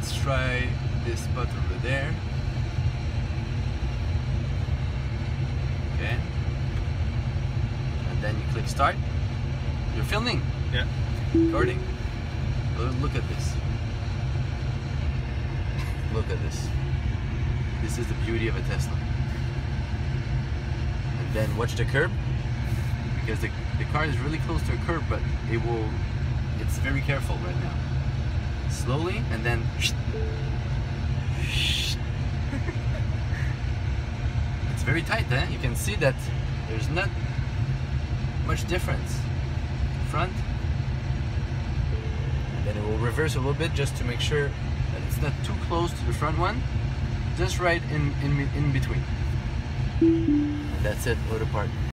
let's try this spot over there. Okay. And then you click start. You're filming, Yeah. recording. Look at this. Look at this. This is the beauty of a Tesla. And then watch the curb because the, the car is really close to a curb, but it will. It's very careful right now. Slowly and then. it's very tight, eh? You can see that there's not much difference. Front, and then it will reverse a little bit just to make sure that it's not too close to the front one. Just right in in, in between. And that's it, auto park.